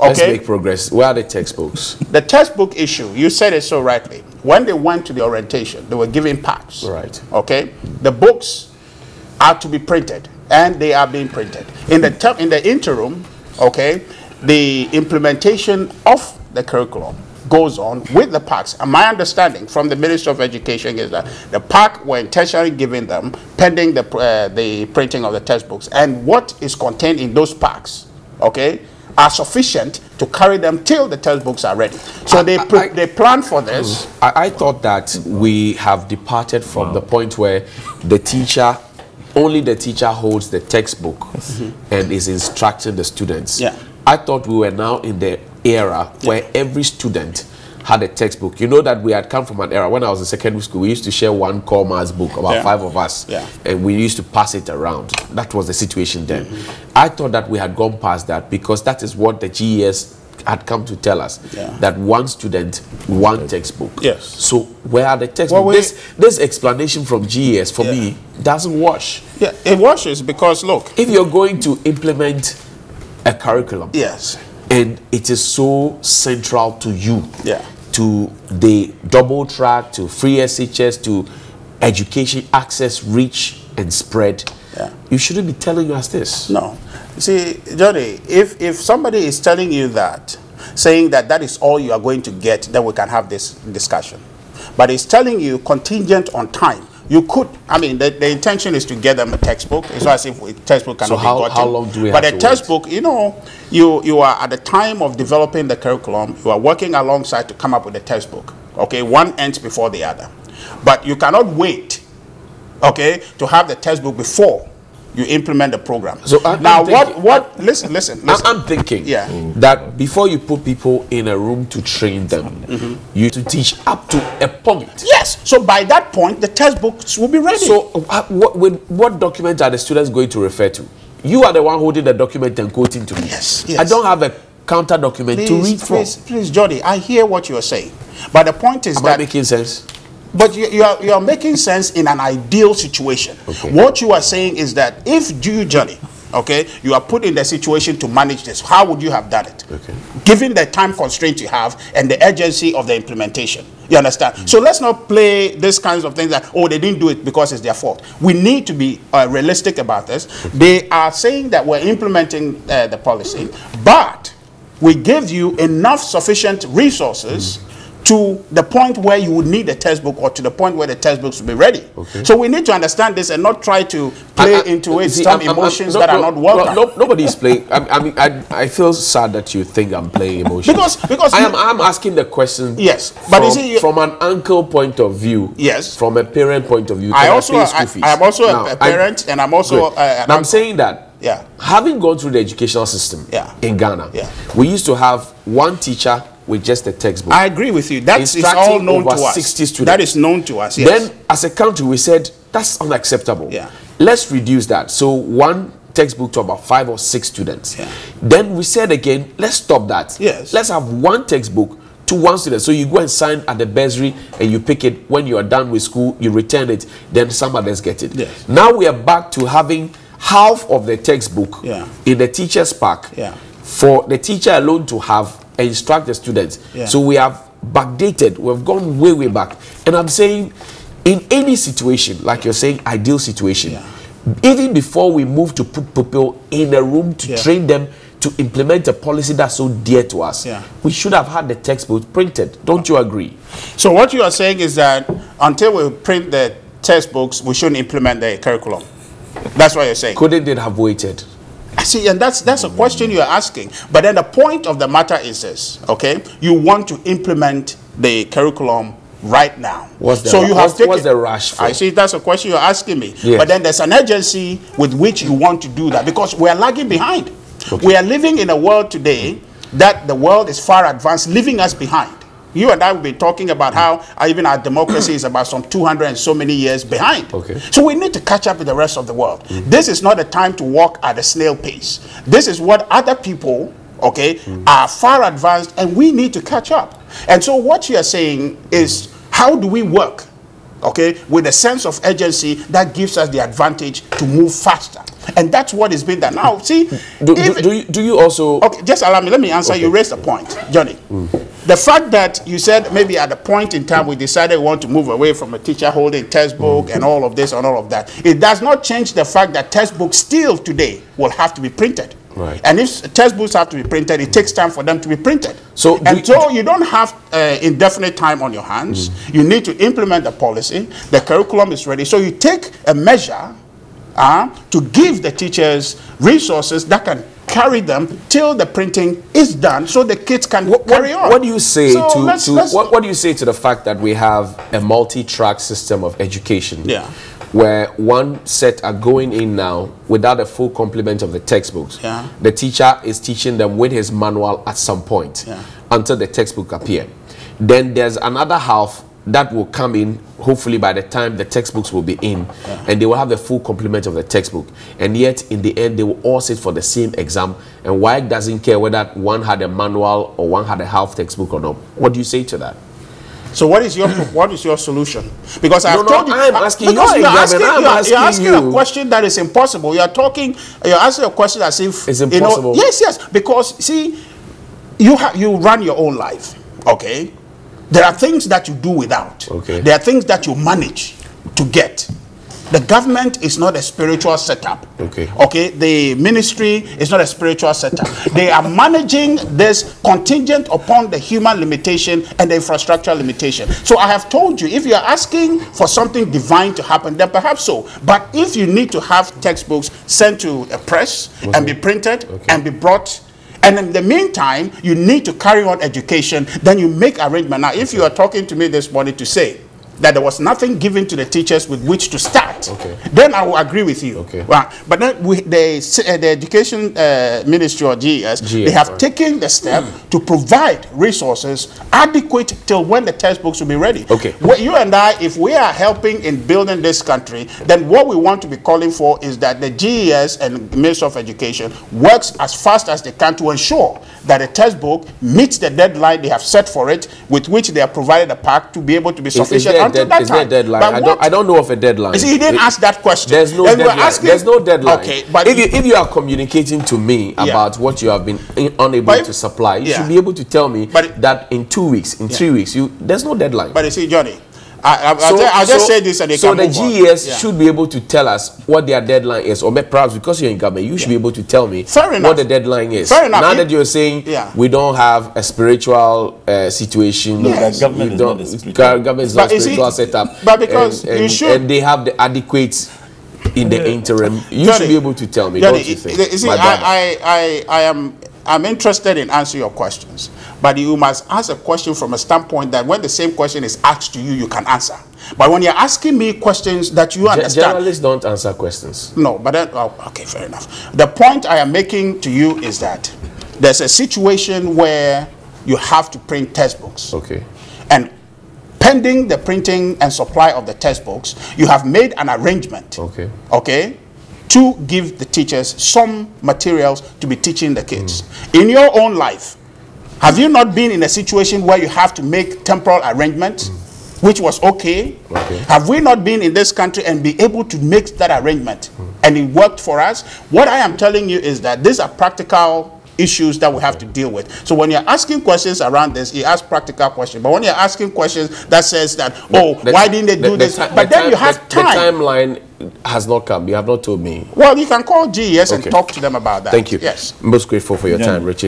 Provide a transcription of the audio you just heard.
Let's Okay. make progress. Where are the textbooks? The textbook issue, you said it so rightly. When they went to the orientation, they were given packs. Right. Okay. The books are to be printed, and they are being printed. In the in the interim, okay, the implementation of the curriculum goes on with the packs. And my understanding from the Ministry of Education is that the pack were intentionally given them pending the uh, the printing of the textbooks, and what is contained in those packs, okay, are sufficient to carry them till the textbooks are ready. So they I- they plan for this. I, I thought that we have departed from the point where the teacher, only the teacher holds the textbook mm-hmm. and is instructing the students. Yeah. I thought we were now in the era where every student had a textbook. You know that we had come from an era when I was in secondary school. We used to share one commerce book, about Yeah. five of us, Yeah. and we used to pass it around. That was the situation then. I thought that we had gone past that because that is what the GES had come to tell us Yeah. that one student, one textbook. Yes. So where are the textbooks? Well, this this explanation from GES for Yeah. me doesn't wash. Yeah, it washes because look. If you're going to implement a curriculum Yes. and it is so central to you, Yeah. To the double track, to free SHS, to education access, reach and spread, Yeah. you shouldn't be telling us this. No. See, Johnny, if, if somebody is telling you that, saying that that is all you are going to get, then we can have this discussion. But it's telling you contingent on time. You could, I mean, the, the intention is to get them a textbook. It's not as if a textbook cannot So how- be gotten. how long do we But have a to wait? textbook, you know, you, you are at the time of developing the curriculum, you are working alongside to come up with a textbook. Okay, one ends before the other. But you cannot wait, okay, to have the textbook before you implement the program. So I'm- now, I'm what, thinking- what, listen, listen, I'm, listen. I'm thinking Yeah. that before you put people in a room to train them, Mm-hmm. you to teach up to a point. Yes, so by that point, the textbooks will be ready. So, uh, what, with, what document are the students going to refer to? You are the one holding the document and quoting to me. Yes, yes. I don't have a counter document to read please, from. please, please, Jody, I hear what you're saying. But the point is Am I that making sense? But you, you, are, you are making sense in an ideal situation. Okay. What you are saying is that if you, Johnny, okay, you are put in the situation to manage this, how would you have done it? Okay. Given the time constraint you have and the urgency of the implementation. You understand? Mm. So let's not play these kinds of things that, oh, they didn't do it because it's their fault. We need to be uh, realistic about this. They are saying that we're implementing uh, the policy, but we give you enough sufficient resources to the point where you would need a textbook or to the point where the textbooks will be ready. Okay. So we need to understand this and not try to play I- I- into it see, some I'm- I'm- emotions no, that are not welcome. No, no, nobody is playing. I, I mean, I, I feel sad that you think I'm playing emotions. Because- because I am I'm asking the question. Yes, but from, see, from an uncle point of view. Yes. From a parent point of view. I also, I, school fees? I, I'm also a- Now, a parent and I'm also uh, an I'm saying that. Yeah. Having gone through the educational system. Yeah. In Ghana. Yeah. We used to have one teacher with just a textbook. I agree with you. That is all known to us. 60 students. That is known to us. Yes. Then, as a country, we said that's unacceptable. Yeah. Let's reduce that. So one textbook to about five or six students. Yeah. Then we said again, let's stop that. Yes. Let's have one textbook to one student. So you go and sign at the bursary and you pick it. When you are done with school, you return it. Then somebody else get it. Yes. Now we are back to having half of the textbook Yeah. in the teacher's pack Yeah. for the teacher alone to have instruct the students. Yeah. So we have backdated. We've gone way, way back. And I'm saying, in any situation, like you're saying, ideal situation, Yeah. even before we move to put people in a room to Yeah. train them to implement a policy that's so dear to us, Yeah. we should have had the textbook printed. Don't you agree? So what you are saying is that until we print the textbooks, we shouldn't implement the curriculum. That's what you're saying. Couldn't it have waited? See, and that's that's a question you're asking. But then the point of the matter is this, okay? You want to implement the curriculum right now. What's the- so you have what's- what's the rush for? I see that's a question you're asking me. Yes. But then there's an urgency with which you want to do that because we are lagging behind. We are living in a world today that the world is far advanced, leaving us behind. You and I will be talking about how uh, even our democracy is about some 200 and so many years behind. Okay. So we need to catch up with the rest of the world. Mm-hmm. This is not a time to walk at a snail pace. This is what other people, okay, mm-hmm. are far advanced and we need to catch up. And so what you are saying is how do we work, okay, with a sense of urgency that gives us the advantage to move faster. And that's what is being done. Now, see, Do, do, do, you, do you also Okay, just allow me. Let me answer. You raised a point, Johnny. Mm. The fact that you said maybe at a point in time we decided we want to move away from a teacher holding textbook and all of this and all of that, it does not change the fact that textbooks still today will have to be printed. Right. And if textbooks have to be printed, it takes time for them to be printed. So and you- so you don't have uh, indefinite time on your hands. You need to implement the policy. The curriculum is ready. So you take a measure uh, to give the teachers resources that can carry them till the printing is done so the kids can what, carry on. what do you say So to, let's- to let's- what, what do you say to the fact that we have a multi-track system of education Yeah. where one set are going in now without a full complement of the textbooks Yeah. the teacher is teaching them with his manual at some point Yeah. until the textbook appear then there's another half that will come in hopefully by the time the textbooks will be in and they will have a full complement of the textbook and yet in the end they will all sit for the same exam and WAEC doesn't care whether one had a manual or one had a half textbook or not what do you say to that So what is your what is your solution? Because I've No, no, told you, I'm asking because you, you're asking, you're, asking you're asking a question that is impossible. You're talking, you're asking a question as if It's impossible. You know, impossible. yes, yes. Because see, you have you run your own life. Okay, there are things that you do without. Okay. there are things that you manage to get. The government is not a spiritual setup. Okay. Okay, the ministry is not a spiritual setup. They are managing this contingent upon the human limitation and the infrastructure limitation. So I have told you, if you are asking for something divine to happen, then perhaps so. But if you need to have textbooks sent to a press and be printed and be brought and in the meantime, you need to carry on education, then you make arrangement. Now, if you are talking to me this morning to say that there was nothing given to the teachers with which to start, Okay. then I will agree with you. Okay. Well, but then we, the, uh, the Education uh, Ministry or GES, they have right. taken the step to provide resources adequate till when the textbooks will be ready. Okay. Well, you and I, if we are helping in building this country, then what we want to be calling for is that the GES and Ministry of Education works as fast as they can to ensure that the textbook meets the deadline they have set for it, with which they have provided a pack to be able to be Is, is sufficient there a until dead- that is there a deadline? But I don't, I don't know of a deadline. you see, he didn't It- ask that question. There's no we're deadline. asking- There's no deadline. Okay, but if you, if you are communicating to me about what you have been in- unable if- to supply, you yeah. should be able to tell me But it- that in two weeks, in three weeks, you there's no deadline. But you see, Johnny, I, I, I'll, just, I'll just say this and they so can the move on. GES Yeah. should be able to tell us what their deadline is, or may- perhaps because you're in government, you should be able to tell me Fair what the deadline is. Fair enough. Now You- that you're saying Yeah. we don't have a spiritual uh, situation, Look, Yes. government is not don't- a spiritual- gov- government is not But a you see- spiritual setup. but because and, you and- should- and they have the adequate in the interim. You Johnny, should be able to tell me, Johnny, don't you you- think? you see. I, I, I, I am I'm interested in answering your questions, but you must ask a question from a standpoint that when the same question is asked to you, you can answer. But when you're asking me questions that you understand, Journalists don't answer questions. no, but then, oh, okay, fair enough. The point I am making to you is that there's a situation where you have to print textbooks. Okay. And pending the printing and supply of the textbooks, you have made an arrangement. Okay. Okay? To give the teachers some materials to be teaching the kids. Mm. In your own life, have you not been in a situation where you have to make temporal arrangements, which was okay? Okay. Have we not been in this country and be able to make that arrangement? And it worked for us? What I am telling you is that these are practical issues that we have to deal with. So when you're asking questions around this, you ask practical questions. But when you're asking questions that says that, oh, The- why didn't they the- do the this? ti- but the then you have the- time. The timeline has not come. You have not told me. Well, you can call GES and talk to them about that. Thank you. Yes. Most grateful for your Yeah. time, Richard.